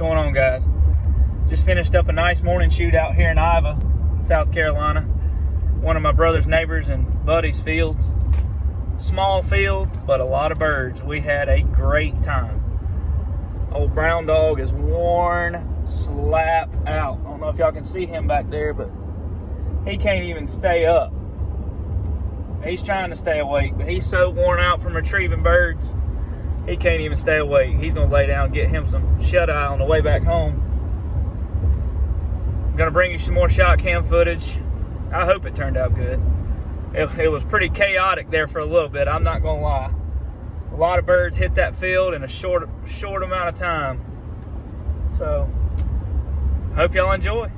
going on, guys? Just finished up a nice morning shoot out here in Iva, South Carolina. One of my brother's neighbors and buddy's fields. Small field, but a lot of birds. We had a great time. Old brown dog is worn slap out. I don't know if y'all can see him back there, but he can't even stay up. He's trying to stay awake, but he's so worn out from retrieving birds, he can't even stay awake. He's gonna lay down get him some shut eye on the way back home. I'm gonna bring you some more ShotKam footage. I hope it turned out good. It, it was pretty chaotic there for a little bit, I'm not gonna lie. A lot of birds hit that field in a short short amount of time. So hope y'all enjoy.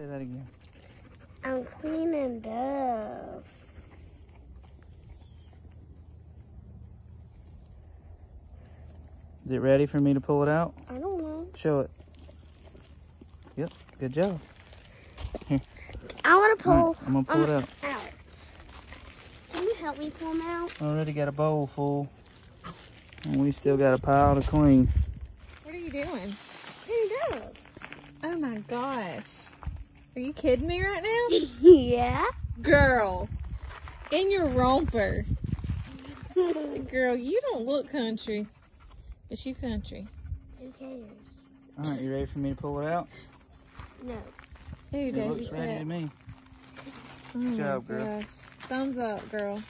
Say that again. I'm cleaning doves. Is it ready for me to pull it out? I don't know. Show it. Yep, good job. Here. I want to mm, pull. Right, I'm going to pull um, it out. out. Can you help me pull them out? I already got a bowl full. And we still got a pile to clean. What are you doing? Cleaning doves. Oh my gosh. Are you kidding me right now? yeah. Girl, in your romper. Girl, you don't look country. But you country. Who cares? All right, you ready for me to pull it out? No. Who It looks ready to me. Oh job, girl. gosh. Thumbs up, girl.